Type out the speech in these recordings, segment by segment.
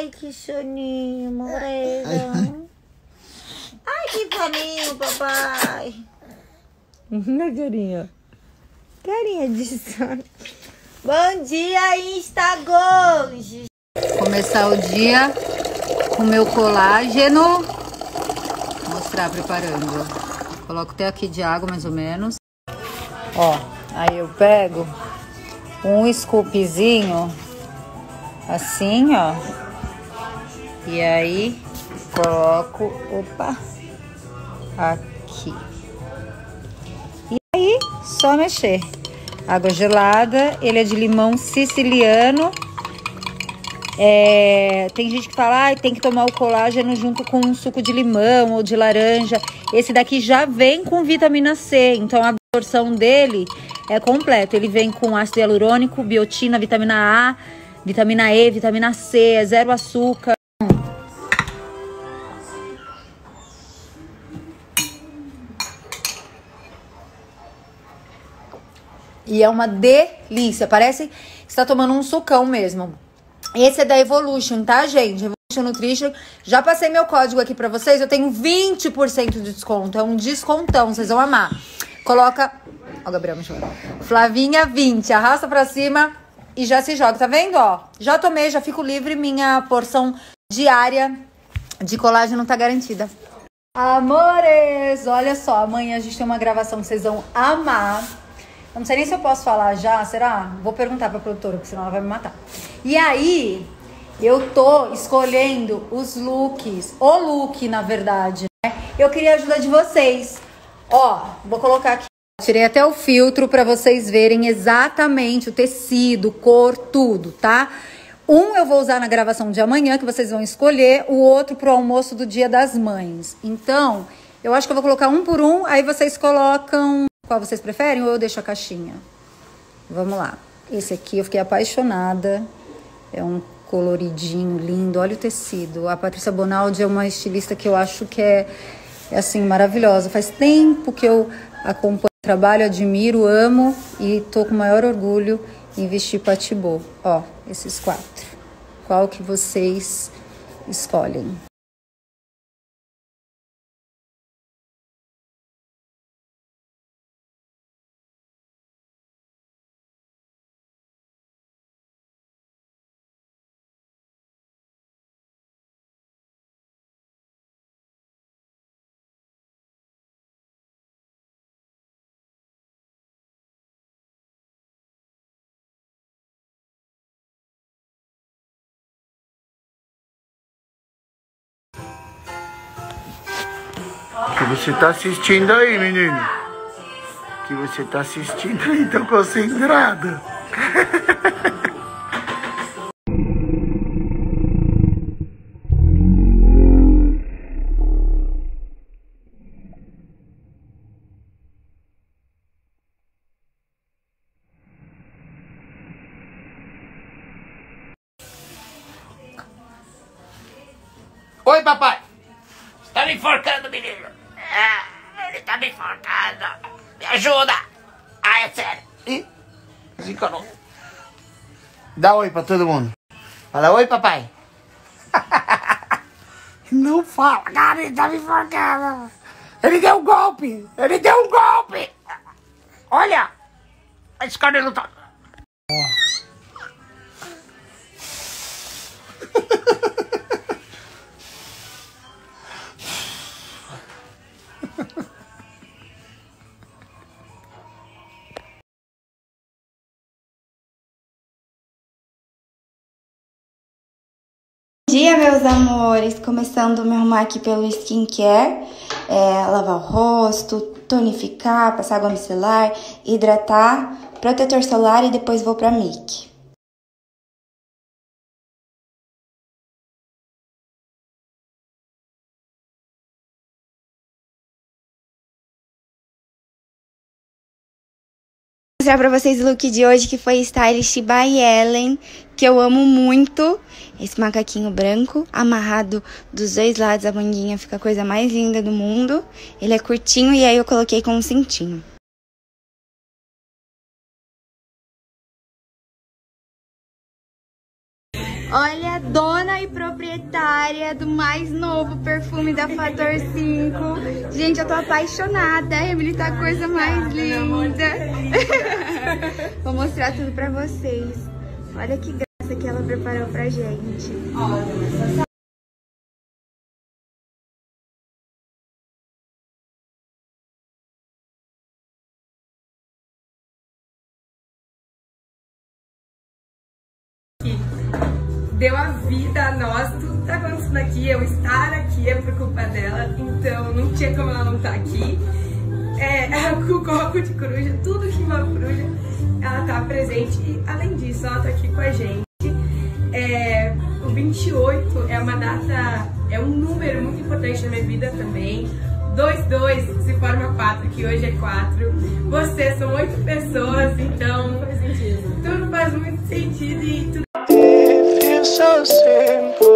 Ai, que soninho, moreno. Ai, que paninho, papai. Na carinha. Carinha de sono. Bom dia, Instagram. Começar o dia com meu colágeno. Vou mostrar preparando. Coloco até aqui de água, mais ou menos. Ó, aí eu pego um scoopzinho assim, ó. E aí coloco, opa, aqui. E aí, só mexer. Água gelada, ele é de limão siciliano. É, tem gente que fala, ah, tem que tomar o colágeno junto com um suco de limão ou de laranja. Esse daqui já vem com vitamina C, então a absorção dele é completa. Ele vem com ácido hialurônico, biotina, vitamina A, vitamina E, vitamina C, é zero açúcar. E é uma delícia, parece que está tomando um sucão mesmo. Esse é da Evolution, tá, gente? Evolution Nutrition. Já passei meu código aqui para vocês, eu tenho 20% de desconto. É um descontão, vocês vão amar. Coloca. Ó, o Gabriel me chamando. Flavinha 20, arrasta pra cima e já se joga, tá vendo? Ó, já tomei, já fico livre. Minha porção diária de colágeno tá garantida. Amores, olha só, amanhã a gente tem uma gravação que vocês vão amar. Não sei nem se eu posso falar já, será? Vou perguntar pra produtora, porque senão ela vai me matar. E aí, eu tô escolhendo os looks, o look, na verdade, né? Eu queria a ajuda de vocês. Ó, vou colocar aqui. Tirei até o filtro para vocês verem exatamente o tecido, cor, tudo, tá? Um eu vou usar na gravação de amanhã, que vocês vão escolher, o outro pro almoço do Dia das Mães. Então, eu acho que eu vou colocar um por um, aí vocês colocam qual vocês preferem ou eu deixo a caixinha? Vamos lá. Esse aqui eu fiquei apaixonada. É um coloridinho lindo. Olha o tecido. A Patrícia Bonaldi é uma estilista que eu acho que é, é assim maravilhosa. Faz tempo que eu acompanho o trabalho, admiro, amo e tô com maior orgulho em vestir patibô. Ó, esses quatro. Qual que vocês escolhem? Você tá assistindo aí, menino? Que você tá assistindo aí? Tô concentrado. Oi, papai! Você tá me enforcando, menino! Tá me ajuda! Ah, é sério! Ih, desencanou. Dá oi pra todo mundo. Fala oi, papai! Não fala, cara, ele tá me enforcando. Ele deu um golpe. Ele deu um golpe. Olha! Esse cara não tá... meus amores! Começando a me arrumar aqui pelo skincare, é, lavar o rosto, tonificar, passar água micelar, hidratar, protetor solar e depois vou pra make. Mostrar pra vocês o look de hoje que foi Stylish by Ellen, que eu amo muito. Esse macaquinho branco, amarrado dos dois lados, a manguinha fica a coisa mais linda do mundo. Ele é curtinho e aí eu coloquei com um cintinho. Olha, proprietária proprietária do mais novo perfume da Fator 5. Gente, eu tô apaixonada. A Emily tá a coisa mais linda. Vou mostrar tudo pra vocês. Olha que graça que ela preparou pra gente. deu tá acontecendo aqui, eu estar aqui é por culpa dela, então não tinha como ela não estar tá aqui. É, o copo de coruja, tudo que envolve coruja, ela tá presente e além disso, ela tá aqui com a gente. É, o 28 é uma data, é um número muito importante na minha vida também. 2, 2 se forma 4, que hoje é 4. Vocês são 8 pessoas, então faz sentido. tudo faz muito sentido e tudo so simple.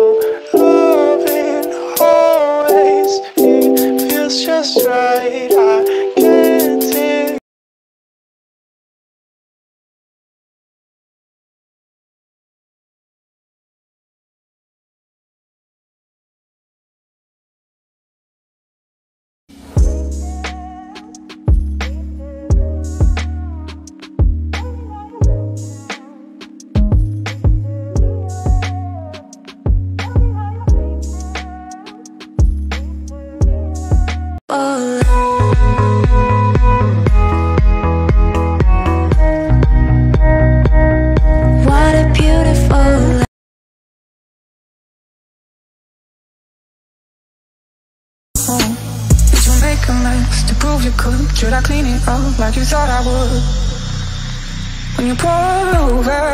Feels just right. I Should I clean it up like you thought I would? When you over,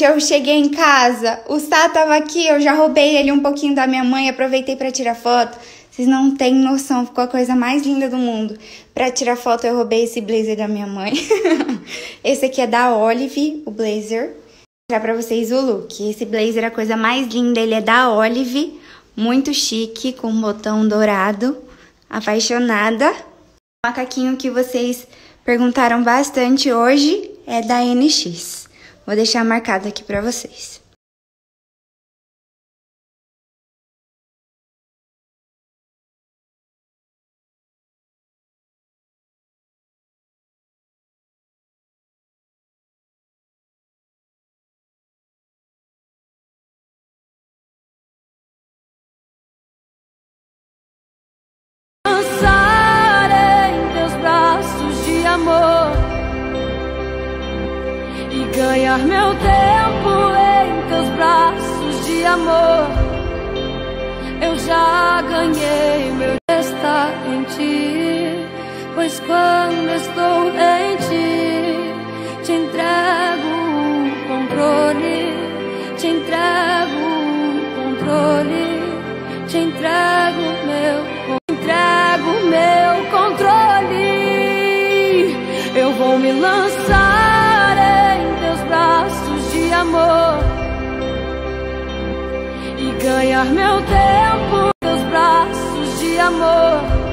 eu cheguei em casa, o Sá tava aqui, eu já roubei ele um pouquinho da minha mãe, aproveitei para tirar foto. Vocês não têm noção, ficou a coisa mais linda do mundo. Para tirar foto, eu roubei esse blazer da minha mãe. esse aqui é da Olive, o blazer. Mostrar pra vocês o look. Esse blazer é a coisa mais linda, ele é da Olive, muito chique, com um botão dourado. Apaixonada. O macaquinho que vocês perguntaram bastante hoje é da NX. Vou deixar marcado aqui pra vocês. Meu tempo em teus braços de amor. Eu já ganhei meu estar em ti, pois quando estou em ti, te entrego o controle, te entrego o controle, te entrego ganhar meu tempo em teus braços de amor.